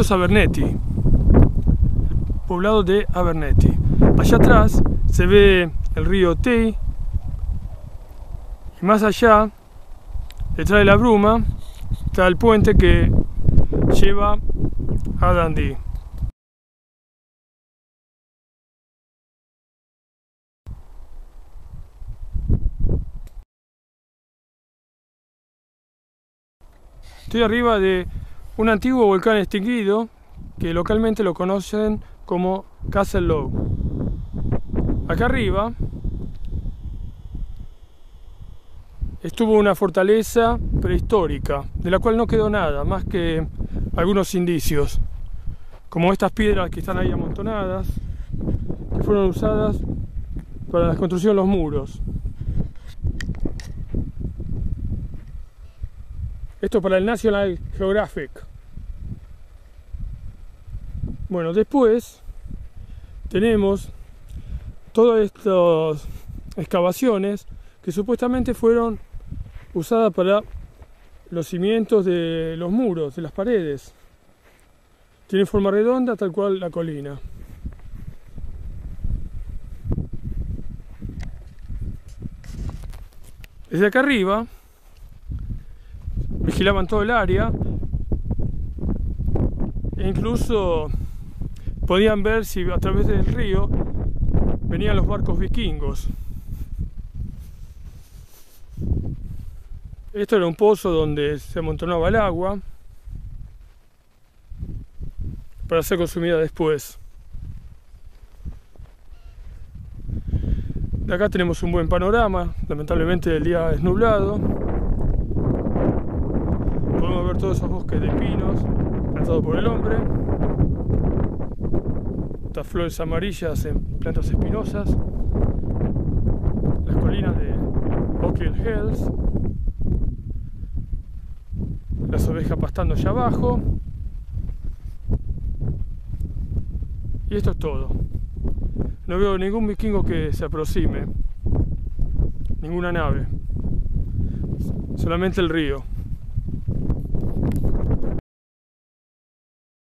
Esto es Abernethy, el poblado de Abernethy. Allá atrás se ve el río Tay y más allá, detrás de la bruma, está el puente que lleva a Dundee. Estoy arriba de un antiguo volcán extinguido que localmente lo conocen como Castle Low. Acá arriba estuvo una fortaleza prehistórica, de la cual no quedó nada, más que algunos indicios, como estas piedras que están ahí amontonadas, que fueron usadas para la construcción de los muros. Esto para el National Geographic. Bueno, después tenemos todas estas excavaciones que supuestamente fueron usadas para los cimientos de los muros, de las paredes. Tienen forma redonda, tal cual la colina. Desde acá arriba vigilaban todo el área e incluso podían ver si a través del río venían los barcos vikingos. Esto era un pozo donde se amontonaba el agua para ser consumida después. De acá tenemos un buen panorama, lamentablemente el día es nublado todos esos bosques de pinos plantados por el hombre. Estas flores amarillas en plantas espinosas. Las colinas de Oak Hills. Las ovejas pastando allá abajo. Y esto es todo. No veo ningún vikingo que se aproxime. Ninguna nave. Solamente el río.